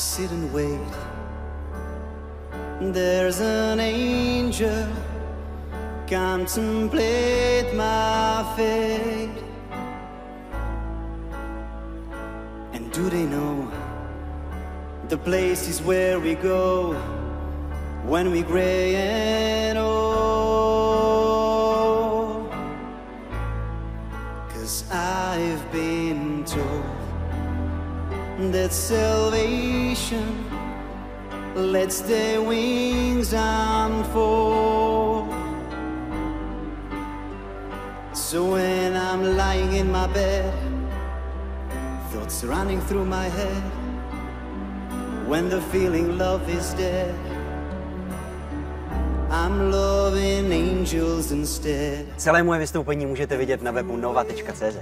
sit and wait. There's an angel contemplate my fate. And do they know the places where we go when we gray and old? Cause I've been told that salvation lets their wings unfold. So when I'm lying in my bed, thoughts running through my head, when the feeling love is dead, I'm loving angels instead. Celé moje vystoupení můžete vidět na webu nova.cz.